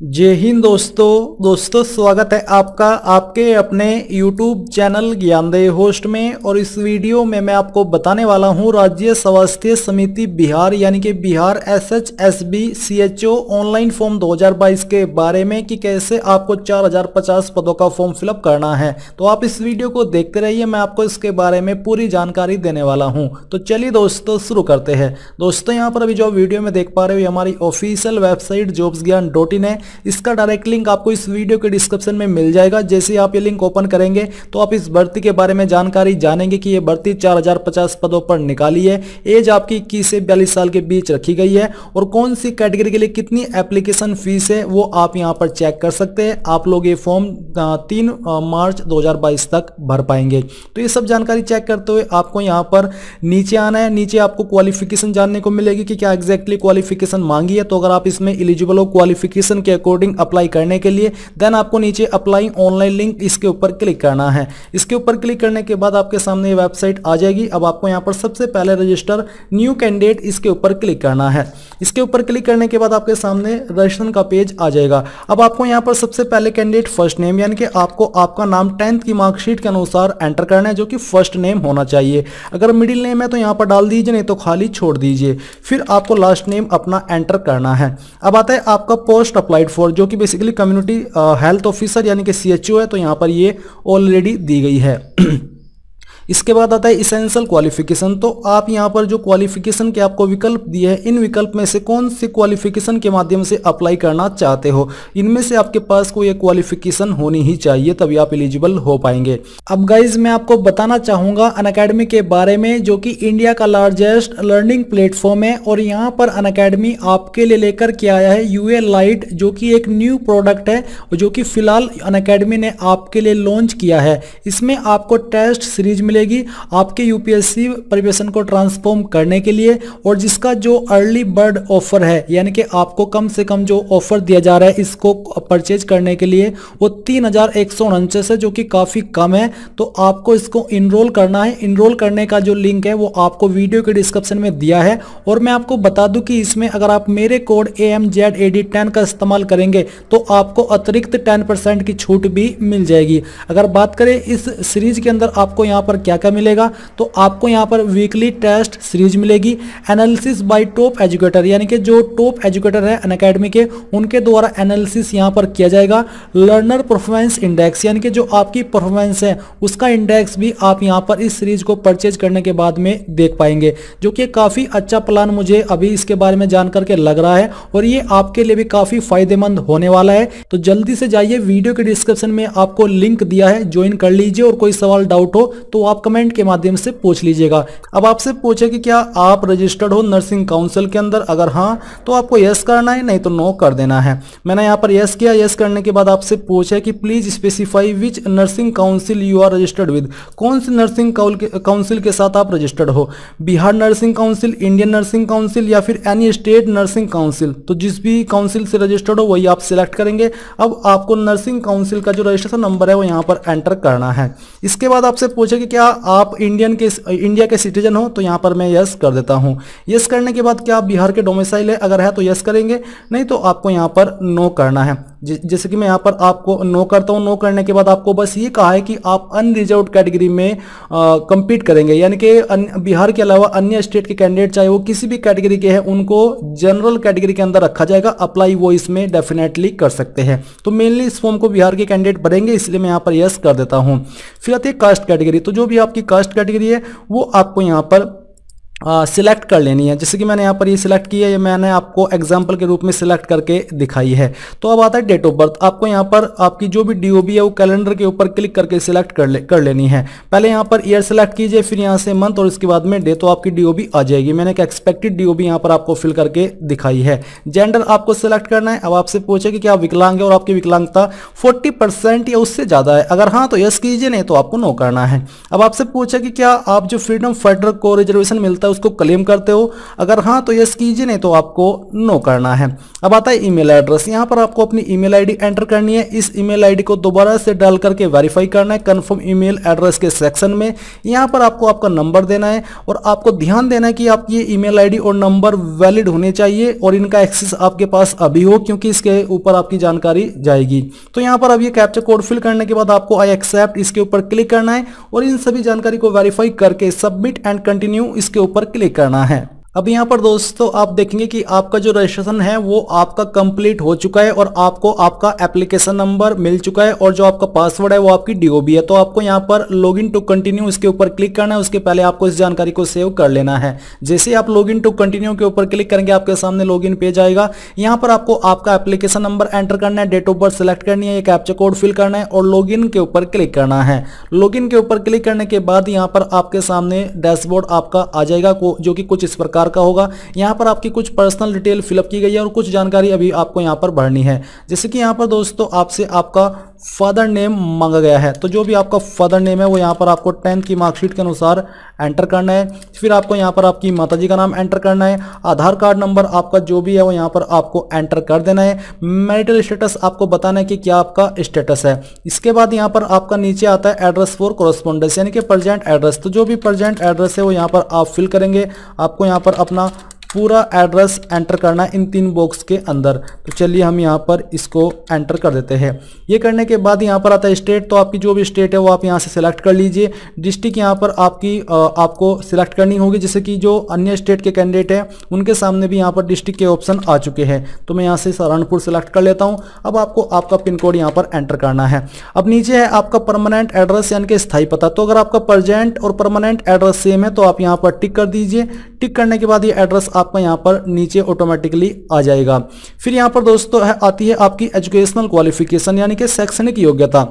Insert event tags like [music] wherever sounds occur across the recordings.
जय हिंद दोस्तों। दोस्तों, स्वागत है आपका, आपके अपने YouTube चैनल ज्ञानदेव होस्ट में। और इस वीडियो में मैं आपको बताने वाला हूँ, राज्य स्वास्थ्य समिति बिहार, यानी कि Bihar S H S B C H O online form 2022 के बारे में कि कैसे आपको 4050 पदों का फॉर्म फिलअप करना है। तो आप इस वीडियो को देखते रहिए, मैं आपको इसके बारे में पूरी जानकारी देने वाला हूँ। तो चलिए दोस्तों, शुरू करते हैं। दोस्तों, यहाँ पर अभी जो वीडियो में देख पा रहे हो हमारी ऑफिशियल वेबसाइट जॉब्स ज्ञान है। इसका डायरेक्ट लिंक आपको इस वीडियो के डिस्क्रिप्शन में मिल जाएगा। जैसे आप ये लिंक ओपन करेंगे तो आप इस भर्ती के बारे में जानकारी जानेंगे कि ये भर्ती 4050 पदों पर निकाली है। एज आपकी इक्कीस से बयालीस साल के बीच रखी गई है और कौन सी कैटेगरी के लिए कितनी एप्लीकेशन फ़ीस है, वो आप यहाँ पर चेक कर सकते हैं। आप लोग ये फॉर्म तीन मार्च दो तक भर पाएँगे। तो ये सब जानकारी चेक करते हुए आपको यहाँ पर नीचे आना है। नीचे आपको क्वालिफिकेशन जानने को मिलेगी कि क्या एग्जैक्टली क्वालिफिकेशन मांगी है। तो अगर आप इसमें इलिजिबल हो क्वालिफिकेशन के अकॉर्डिंग अप्लाई करने के लिए देन आपको नीचे अप्लाई ऑनलाइन लिंक इसके ऊपर क्लिक करना है। इसके ऊपर क्लिक करने के बाद आपके सामने वेबसाइट आ जाएगी। अब आपको यहाँ पर सबसे पहले रजिस्टर न्यू कैंडिडेट इसके ऊपर क्लिक करना है। इसके ऊपर क्लिक करने के बाद आपके सामने रजिस्ट्रेशन का पेज आ जाएगा। अब आपको यहाँ पर सबसे पहले कैंडिडेट फ़र्स्ट नेम यानी कि आपको आपका नाम टेंथ की मार्कशीट के अनुसार एंटर करना है, जो कि फ़र्स्ट नेम होना चाहिए। अगर मिडिल नेम है तो यहाँ पर डाल दीजिए, नहीं तो खाली छोड़ दीजिए। फिर आपको लास्ट नेम अपना एंटर करना है। अब आता है आपका पोस्ट अप्लाइड फॉर जो कि बेसिकली कम्युनिटी हेल्थ ऑफिसर यानी कि सीएचओ है तो यहाँ पर ये ऑलरेडी दी गई है। [clears throat] इसके बाद आता है इसेंशियल क्वालिफिकेशन तो आप यहाँ पर जो क्वालिफिकेशन के आपको विकल्प दिए हैं, इन विकल्प में से कौन से क्वालिफिकेशन के माध्यम से अप्लाई करना चाहते हो? इनमें से आपके पास कोई क्वालिफिकेशन होनी ही चाहिए, तभी आप एलिजिबल हो पाएँगे। अब गाइज़ मैं आपको बताना चाहूँगा अन के बारे में, जो कि इंडिया का लार्जेस्ट लर्निंग प्लेटफॉर्म है, और यहाँ पर अन आपके लिए लेकर के आया है यूए लाइट जो कि एक न्यू प्रोडक्ट है जो कि फ़िलहाल अन ने आपके लिए लॉन्च किया है। इसमें आपको टेस्ट सीरीज़ मिले मिलेगी आपके यूपीएससी प्रिपरेशन को ट्रांसफॉर्म करने के लिए और जिसका जो अर्ली बर्ड ऑफ़र है, यानी कि आपको कम से कम जो ऑफ़र दिया जा रहा है, इसको परचेज करने के लिए वो तीन हज़ार एक सौ उनचास है, जो कि काफ़ी कम है। तो आपको इसको इनरोल करना है। इनरोल करने का जो लिंक है, वो आपको वीडियो के डिस्क्रिप्शन में दिया है। और मैं आपको बता दूँ कि इसमें अगर आप मेरे code A M Z A D ten का इस्तेमाल करेंगे तो आपको अतिरिक्त टेन परसेंट की छूट भी मिल जाएगी। अगर बात करें इस सीरीज़ के अंदर, आपको यहाँ पर क्या क्या मिलेगा? तो आपको यहाँ पर वीकली टेस्ट सीरीज़ मिलेगी। एनालिसिस बाय टॉप एजुकेटर यानी कि जो टॉप एजुकेटर है अन अकेडमी के, उनके द्वारा एनालिसिस यहाँ पर किया जाएगा। लर्नर परफॉर्मेंस इंडेक्स यानी कि जो आपकी परफॉर्मेंस है, उसका इंडेक्स भी आप यहाँ पर इस सीरीज़ को परचेज करने के बाद में देख पाएँगे, जो कि काफ़ी अच्छा प्लान मुझे अभी इसके बारे में जान करके लग रहा है और ये आपके लिए भी काफ़ी फ़ायदेमंद होने वाला है। तो जल्दी से जाइए, वीडियो के डिस्क्रिप्शन में आपको लिंक दिया है ज्वाइन कर लीजिए और कोई सवाल डाउट हो तो आप कमेंट के माध्यम से पूछ लीजिएगा। अब आपसे पूछे कि क्या आप रजिस्टर्ड हो नर्सिंग काउंसिल के अंदर? अगर हाँ तो आपको यस करना है, नहीं तो नो कर देना है। मैंने यहाँ पर यस किया। यस करने के बाद आपसे पूछा कि please specify which nursing council you are registered with कौन सी नर्सिंग काउंसिल के साथ आप रजिस्टर्ड हो? Bihar nursing council Indian nursing council या फिर एनी स्टेट नर्सिंग काउंसिल तो जिस भी काउंसिल से रजिस्टर्ड हो, वही आप सिलेक्ट करेंगे। अब आपको नर्सिंग काउंसिल का जो रजिस्ट्रेशन नंबर है, वो यहाँ पर एंटर करना है। इसके बाद आपसे पूछे कि आप इंडियन के इंडिया के सिटीजन हो तो यहाँ पर मैं यस कर देता हूँ। यस करने के बाद क्या आप बिहार के डोमिसाइल है? अगर है तो यस करेंगे, नहीं तो आपको यहाँ पर नो करना है। जैसे कि मैं यहाँ पर आपको नो करता हूँ, नो करने के बाद आपको बस ये कहा है कि आप अनरिजर्व कैटेगरी में कम्पीट करेंगे। यानी कि बिहार के अलावा अन्य स्टेट के कैंडिडेट चाहे वो किसी भी कैटेगरी के हैं, उनको जनरल कैटेगरी के अंदर रखा जाएगा। अप्लाई वो इसमें डेफिनेटली कर सकते हैं। तो मेनली इस फॉर्म को बिहार के कैंडिडेट भरेंगे, इसलिए मैं यहाँ पर यस कर देता हूँ। फिर आती है कास्ट कैटेगरी तो जो भी आपकी कास्ट कैटेगरी है, वो आपको यहाँ पर सिलेक्ट कर लेनी है। जैसे कि मैंने यहाँ पर ये सिलेक्ट की है ये मैंने आपको एग्ज़ाम्पल के रूप में सिलेक्ट करके दिखाई है। तो अब आता है डेट ऑफ़ बर्थ आपको यहाँ पर आपकी जो भी डीओबी है, वो कैलेंडर के ऊपर क्लिक करके सिलेक्ट कर ले, कर लेनी है। पहले यहाँ पर ईयर सिलेक्ट कीजिए, फिर यहाँ से मंथ और इसके बाद में डे तो आपकी डीओबी आ जाएगी। मैंने एक एक्सपेक्टेड डीओबी यहाँ पर आपको फिल करके दिखाई है। जेंडर आपको सिलेक्ट करना है। अब आपसे पूछे कि क्या विकलांग है और आपकी विकलांगता फोर्टी या उससे ज़्यादा है? अगर हाँ तो यस कीजिए, नहीं तो आपको नो करना है। अब आपसे पूछे कि क्या आप जो फ्रीडम फाइटर को रिजर्वेशन मिलता है, उसको क्लेम करते हो। अगर हाँ तो यस कीजिए, नहीं तो आपको नो करना है। अब आता है ईमेल एड्रेस यहाँ पर आपको अपनी ईमेल आईडी एंटर करनी है। इस ईमेल आईडी को दोबारा से डाल करके वेरीफाई करना है कंफर्म ईमेल एड्रेस के सेक्शन में। यहाँ पर आपको आपका नंबर देना है और आपको ध्यान देना है कि आप ये ईमेल आईडी और नंबर वैलिड होने चाहिए और इनका एक्सेस आपके पास अभी हो, क्योंकि इसके ऊपर आपकी जानकारी जाएगी। तो यहाँ पर अब ये कैप्चर कोड फिल करने के बाद आपको आई एक्सेप्ट इसके ऊपर क्लिक करना है और इन सभी जानकारी को वेरीफाई करके सबमिट एंड कंटिन्यू इसके ऊपर क्लिक करना है। अब यहाँ पर दोस्तों आप देखेंगे कि आपका जो रजिस्ट्रेशन है, वो आपका कंप्लीट हो चुका है और आपको आपका एप्लीकेशन नंबर मिल चुका है और जो आपका पासवर्ड है, वो आपकी डीओबी है। तो आपको यहाँ पर लॉगिन टू कंटिन्यू इसके ऊपर क्लिक करना है, उसके पहले आपको इस जानकारी को सेव कर लेना है। जैसे आप लॉगिन टू कंटिन्यू के ऊपर क्लिक करेंगे, आपके सामने लॉगिन पेज आएगा। यहाँ पर आपको आपका एप्लीकेशन नंबर एंटर करना है डेट ऑफ़ बर्थ सेलेक्ट करनी है, एक कैप्चा कोड फिल करना है और लॉगिन के ऊपर क्लिक करना है। लॉगिन के ऊपर क्लिक करने के बाद यहाँ पर आपके सामने डैशबोर्ड आपका आ जाएगा जो कि कुछ इस प्रकार प्रकार का होगा। यहाँ पर आपकी कुछ पर्सनल डिटेल फिलअप की गई है और कुछ जानकारी अभी आपको यहाँ पर भरनी है। जैसे कि यहाँ पर दोस्तों, आपसे आपका फादर नेम मांगा गया है। तो जो भी आपका फादर नेम है, वो यहाँ पर आपको टेंथ की मार्कशीट के अनुसार एंटर करना है। फिर आपको यहाँ पर आपकी माताजी का नाम एंटर करना है। आधार कार्ड नंबर आपका जो भी है, वो यहाँ पर आपको एंटर कर देना है। मैरिटल स्टेटस आपको बताना है कि क्या आपका स्टेटस है। इसके बाद यहाँ पर आपका नीचे आता है एड्रेस फॉर कॉरस्पॉन्डेंस यानी कि प्रजेंट एड्रेस। तो जो भी प्रजेंट एड्रेस है, वो यहाँ पर आप फिल करेंगे। आपको यहाँ पर अपना पूरा एड्रेस एंटर करना इन तीन बॉक्स के अंदर। तो चलिए हम यहाँ पर इसको एंटर कर देते हैं। ये करने के बाद यहाँ पर आता है स्टेट तो आपकी जो भी स्टेट है वो आप यहाँ से सिलेक्ट कर लीजिए। डिस्ट्रिक्ट यहाँ पर आपकी आपको सिलेक्ट करनी होगी। जैसे कि जो अन्य स्टेट के कैंडिडेट हैं, उनके सामने भी यहाँ पर डिस्ट्रिक्ट के ऑप्शन आ चुके हैं। तो मैं यहाँ से सहारनपुर सिलेक्ट कर लेता हूँ। अब आपको आपका पिन कोड यहाँ पर एंटर करना है। अब नीचे है आपका परमानेंट एड्रेस यानी कि स्थायी पता। तो अगर आपका प्रजेंट और परमानेंट एड्रेस सेम है तो आप यहाँ पर टिक कर दीजिए। टिक करने के बाद ये एड्रेस आपका यहाँ पर नीचे ऑटोमेटिकली आ जाएगा। फिर यहाँ पर दोस्तों आती है आपकी एजुकेशनल क्वालिफिकेशन यानी कि शैक्षणिक योग्यता।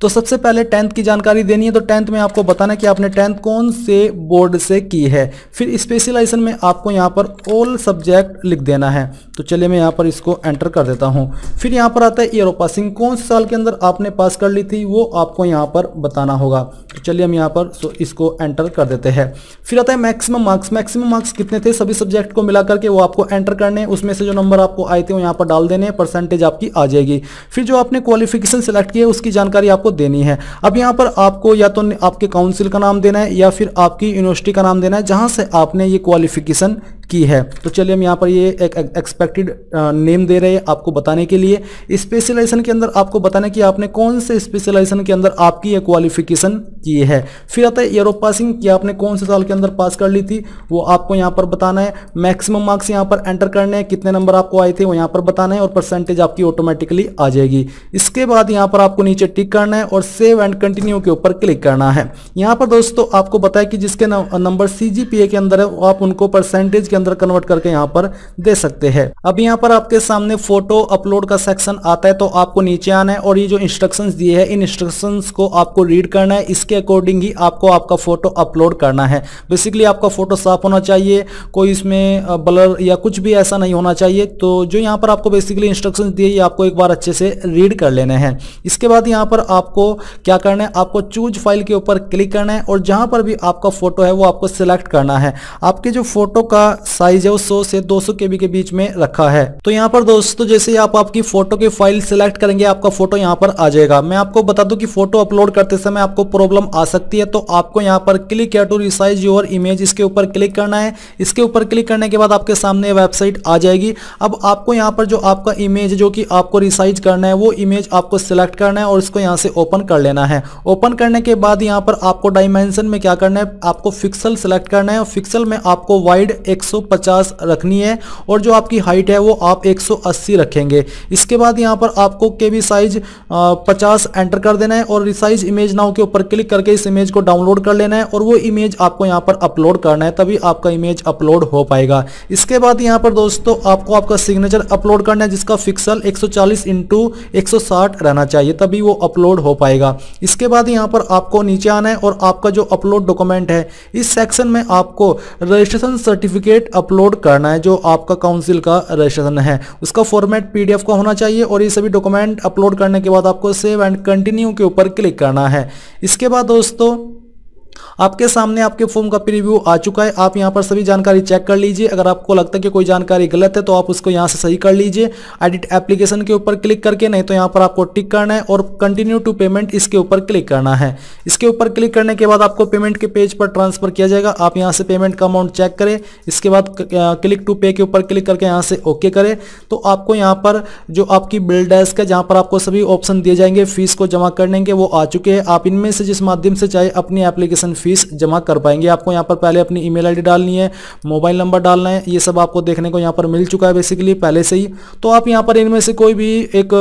तो सबसे पहले टेंथ की जानकारी देनी है तो टेंथ में आपको बताना कि आपने टेंथ कौन से बोर्ड से की है। फिर स्पेशलाइजेशन में आपको यहाँ पर ऑल सब्जेक्ट लिख देना है। तो चलिए मैं यहाँ पर इसको एंटर कर देता हूँ। फिर यहाँ पर आता है ईयर ऑफ़ पासिंग कौन से साल के अंदर आपने पास कर ली थी, वो आपको यहाँ पर बताना होगा। तो चलिए हम यहाँ पर इसको एंटर कर देते हैं। फिर आता है मैक्सिमम मार्क्स मैक्सिमम मार्क्स कितने थे, सभी सब्जेक्ट को मिला करके वो आपको एंटर करने उसमें से जो नंबर आपको आए थे, वो यहाँ पर डाल देने परसेंटेज आपकी आ जाएगी। फिर जो आपने क्वालिफिकेशन सेलेक्ट किया है, उसकी जानकारी आपको देनी है। अब यहाँ पर आपको या तो आपके काउंसिल का नाम देना है या फिर आपकी यूनिवर्सिटी का नाम देना है, जहाँ से आपने ये क्वालिफिकेशन की है। तो चलिए हम यहाँ पर ये एक एक्सपेक्टेड नेम दे रहे हैं आपको बताने के लिए। स्पेशलाइजेशन के अंदर आपको बताना कि आपने कौन से स्पेशलाइजेशन के अंदर आपकी ये क्वालिफिकेशन की है। फिर आता है ऑफ़ पासिंग कि आपने कौन से साल के अंदर पास कर ली थी, वो आपको यहाँ पर बताना है। मैक्सिमम मार्क्स यहाँ पर एंटर करने हैं, कितने नंबर आपको आए थे वो यहाँ पर बताना है और परसेंटेज आपकी ऑटोमेटिकली आ जाएगी। इसके बाद यहाँ पर आपको नीचे टिक करना है और सेव एंड कंटिन्यू के ऊपर क्लिक करना है। यहाँ पर दोस्तों आपको बताया कि जिसके नंबर सीजीपीए के अंदर है आप उनको परसेंटेज के अंदर कन्वर्ट करके यहाँ पर दे सकते हैं। अब यहाँ पर आपके सामने फ़ोटो अपलोड का सेक्शन आता है तो आपको नीचे आना है और ये जो इंस्ट्रक्शंस दिए हैं, इन इंस्ट्रक्शंस को आपको रीड करना है। इसके अकॉर्डिंग ही आपको आपका फ़ोटो अपलोड करना है। बेसिकली आपका फ़ोटो साफ़ होना चाहिए, कोई इसमें ब्लर या कुछ भी ऐसा नहीं होना चाहिए। तो जो यहाँ पर आपको बेसिकली इंस्ट्रक्शन दिए ये आपको एक बार अच्छे से रीड कर लेने हैं। इसके बाद यहाँ पर आपको क्या करना है, आपको चूज़ फ़ाइल के ऊपर क्लिक करना है और जहाँ पर भी आपका फ़ोटो है, वो आपको सिलेक्ट करना है। आपके जो फ़ोटो का साइज़ है वो 100 से 200 केबी के बीच में रखा है। तो यहाँ पर दोस्तों, जैसे आप आपकी फ़ोटो की फ़ाइल सिलेक्ट करेंगे, आपका फ़ोटो यहाँ पर आ जाएगा। मैं आपको बता दूँ कि फ़ोटो अपलोड करते समय आपको प्रॉब्लम आ सकती है तो आपको यहाँ पर क्लिक या टू रिसाइज योर इमेज इसके ऊपर क्लिक करना है। इसके ऊपर क्लिक करने के बाद आपके सामने वेबसाइट आ जाएगी। अब आपको यहाँ पर जो आपका इमेज जो कि आपको रिसाइज करना है, वो इमेज आपको सिलेक्ट करना है और इसको यहाँ से ओपन कर लेना है। ओपन करने के बाद यहाँ पर आपको डायमेंशन में क्या करना है, आपको फिक्सल सेलेक्ट करना है और फिक्सल में आपको वाइड 150 रखनी है और जो आपकी हाइट है वो आप 180 रखेंगे। इसके बाद यहाँ पर आपको के बी साइज़ पचास एंटर कर देना है और रिसाइज इमेज नाउ के ऊपर क्लिक करके इस इमेज को डाउनलोड कर लेना है और वो इमेज आपको यहाँ पर अपलोड करना है, तभी आपका इमेज अपलोड हो पाएगा। इसके बाद यहाँ पर दोस्तों आपको आपका सिग्नेचर अपलोड करना है, जिसका फिक्सल 140 चालीस इंटू एक रहना चाहिए, तभी वो अपलोड हो पाएगा। इसके बाद यहाँ पर आपको नीचे आना है और आपका जो अपलोड डॉक्यूमेंट है, इस सेक्शन में आपको रजिस्ट्रेशन सर्टिफिकेट अपलोड करना है जो आपका काउंसिल का रजिस्ट्रेशन है। उसका फॉर्मेट पीडीएफ का होना चाहिए और ये सभी डॉक्यूमेंट अपलोड करने के बाद आपको सेव एंड कंटिन्यू के ऊपर क्लिक करना है। इसके बाद दोस्तों आपके सामने आपके फॉर्म का प्रीव्यू आ चुका है। आप यहाँ पर सभी जानकारी चेक कर लीजिए। अगर आपको लगता है कि कोई जानकारी गलत है तो आप उसको यहाँ से सही कर लीजिए। एडिट एप्लीकेशन के ऊपर क्लिक करके, नहीं तो यहाँ पर आपको टिक करना है और कंटिन्यू टू पेमेंट इसके ऊपर क्लिक करना है। इसके ऊपर क्लिक करने के बाद आपको पेमेंट के पेज पर ट्रांसफ़र किया जाएगा। आप यहाँ से पेमेंट का अमाउंट चेक करें। इसके बाद क्लिक टू पे के ऊपर क्लिक करके यहाँ से ओके करें। तो आपको यहाँ पर जो आपकी बिल डेस्क है, जहाँ पर आपको सभी ऑप्शन दिए जाएँगे फ़ीस को जमा करने के वो आ चुके हैं। आप इनमें से जिस माध्यम से चाहे, अपनी एप्लीकेशन फ़ीस जमा कर पाएँगे। आपको यहाँ पर पहले अपनी ईमेल आईडी डालनी है मोबाइल नंबर डालना है, ये सब आपको देखने को यहाँ पर मिल चुका है बेसिकली पहले से ही। तो आप यहाँ पर इनमें से कोई भी एक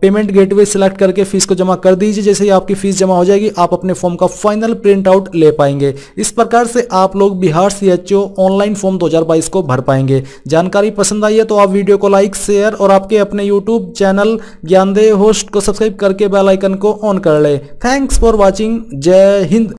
पेमेंट गेटवे सिलेक्ट करके फ़ीस को जमा कर दीजिए। जैसे ही आपकी फ़ीस जमा हो जाएगी, आप अपने फॉर्म का फाइनल प्रिंट आउट ले पाएँगे। इस प्रकार से आप लोग बिहार सीएचओ ऑनलाइन फॉर्म दो हज़ार बाईस को भर पाएँगे। जानकारी पसंद आई है तो आप वीडियो को लाइक शेयर और आपके अपने यूट्यूब चैनल ज्ञानदेव होस्ट को सब्सक्राइब करके बेल आइकन को ऑन कर ले। थैंक्स फॉर वॉचिंग जय हिंद।